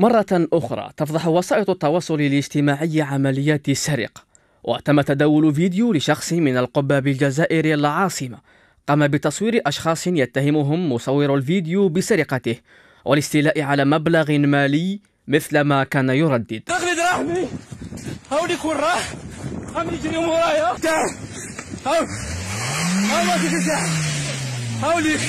مرة أخرى تفضح وسائط التواصل الاجتماعي عمليات السرقة وتم تداول فيديو لشخص من القبة بالجزائر العاصمة قام بتصوير أشخاص يتهمهم مصور الفيديو بسرقته والاستيلاء على مبلغ مالي مثل ما كان يردد. دراهمي هاوليك وين راح! يجري ورايا! تعال! هاول هاوليك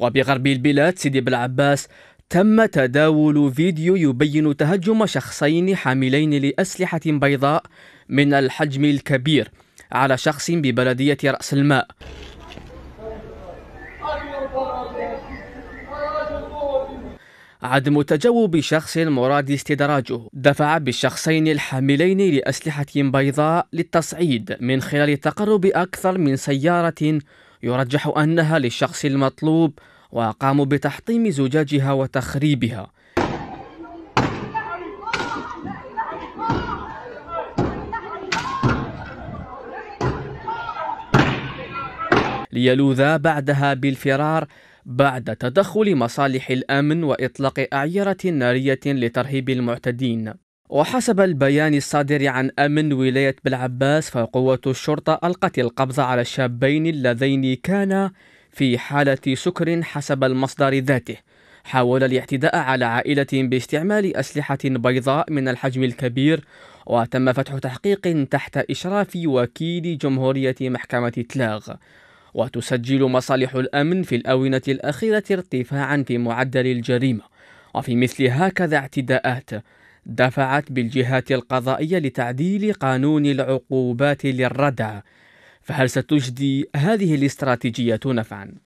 وبغرب البلاد سيدي بالعباس تم تداول فيديو يبين تهجم شخصين حاملين لأسلحة بيضاء من الحجم الكبير على شخص ببلدية رأس الماء. عدم تجاوب شخص مراد استدراجه. دفع بالشخصين الحاملين لأسلحة بيضاء للتصعيد من خلال التقرب أكثر من سيارة. يرجح أنها للشخص المطلوب وقاموا بتحطيم زجاجها وتخريبها. ليلوذا بعدها بالفرار بعد تدخل مصالح الأمن وإطلاق أعيرة نارية لترهيب المعتدين. وحسب البيان الصادر عن أمن ولاية بالعباس فقوة الشرطة ألقت القبض على الشابين اللذين كانا في حالة سكر حسب المصدر ذاته. حاول الاعتداء على عائلة باستعمال أسلحة بيضاء من الحجم الكبير وتم فتح تحقيق تحت إشراف وكيل جمهورية محكمة تلاغ. وتسجل مصالح الأمن في الآونة الأخيرة ارتفاعا في معدل الجريمة. وفي مثل هكذا اعتداءات. دفعت بالجهات القضائية لتعديل قانون العقوبات للردع. فهل ستجدي هذه الاستراتيجية نفعا؟